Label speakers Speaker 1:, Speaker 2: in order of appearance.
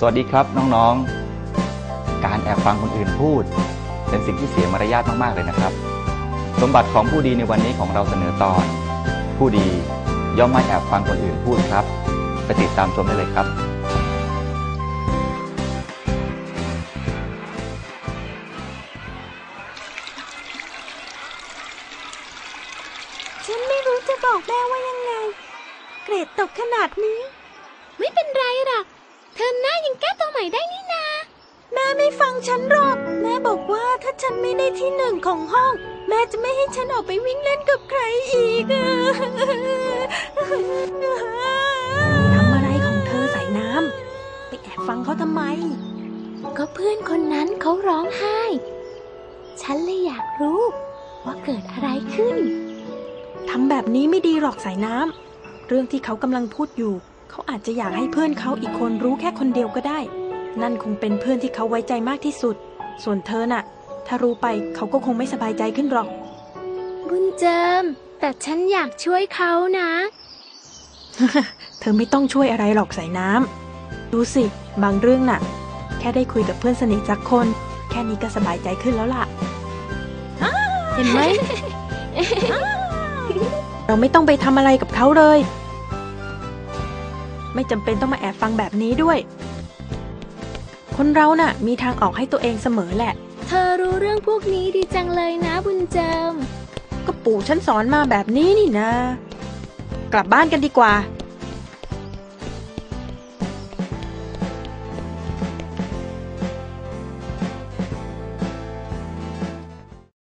Speaker 1: สวัสดีครับน้องๆ การแอบฟังคนอื่นพูด เป็นสิ่งที่เสียมารยาทมากๆเลยนะครับ สมบัติของผู้ดีในวันนี้ของเราเสนอตอน ผู้ดีย่อมไม่แอบฟังคนอื่นพูดครับ ไปติดตามชมได้เลยครับ
Speaker 2: ฉันไม่รู้จะบอกแม่ว่ายังไง เกรดตกขนาดนี้
Speaker 3: ไม่เป็นไรหรอก เทอมหน้ายังแก้ตัวใหม่ได้นี่นา
Speaker 2: แม่ไม่ฟังฉันหรอก แม่บอกว่าถ้าฉันไม่ได้ที่หนึ่งของห้อง แม่จะไม่ให้ฉันออกไปวิ่งเล่นกับใครอีกทำอะไรของเธอใส่น้ำไปแอบฟังเขาทำไม
Speaker 3: ก็เพื่อนคนนั้นเขาร้องไห้ ฉันเลยอยากรู้ว่าเกิดอะไรขึ้น
Speaker 2: ทำแบบนี้ไม่ดีหรอกสายน้ำ เรื่องที่เขากำลังพูดอยู่ เขาอาจจะอยากให้เพื่อนเขาอีกคนรู้แค่คนเดียวก็ได้ นั่นคงเป็นเพื่อนที่เขาไว้ใจมากที่สุด ส่วนเธอน่ะ ถ้ารู้ไปเขาก็คงไม่สบายใจขึ้นหรอก
Speaker 3: บุญเจิม แต่ฉันอยากช่วยเขานะ
Speaker 2: เธอไม่ต้องช่วยอะไรหรอกสายน้ำดูสิ บางเรื่องน่ะ แค่ได้คุยกับเพื่อนสนิทสักคน แค่นี้ก็สบายใจขึ้นแล้วล่ะ เห็นไหม เราไม่ต้องไปทำอะไรกับเขาเลย ไม่จำเป็นต้องมาแอบฟังแบบนี้ด้วย คนเราน่ะ มีทางออกให้ตัวเองเสมอแหละ
Speaker 3: เธอรู้เรื่องพวกนี้ดีจังเลยนะบุญเจิม
Speaker 2: ก็ปู่ฉันสอนมาแบบนี้นี่นะ กลับบ้านกันดีกว่า